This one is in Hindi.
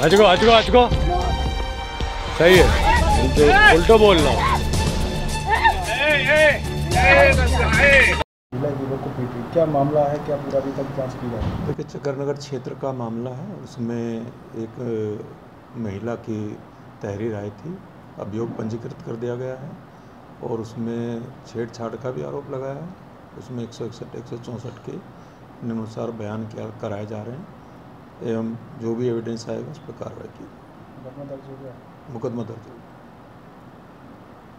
아주고 아주고 아주고 자이 이제 볼더 볼러 क्या मामला है? क्या पूरा अभी तक जाँच की जा रही है? देखिए चकरनगर क्षेत्र का मामला है। उसमें एक महिला की तहरीर आई थी। अभियोग पंजीकृत कर दिया गया है और उसमें छेड़छाड़ का भी आरोप लगाया है। उसमें एक सौ इकसठ एक सौ चौंसठ के निम्नानुसार बयान किया कराए जा रहे हैं एवं जो भी एविडेंस आएगा उस पर कार्रवाई की मुकदमा दर्ज हो गया? मुकदमा दर्ज होगा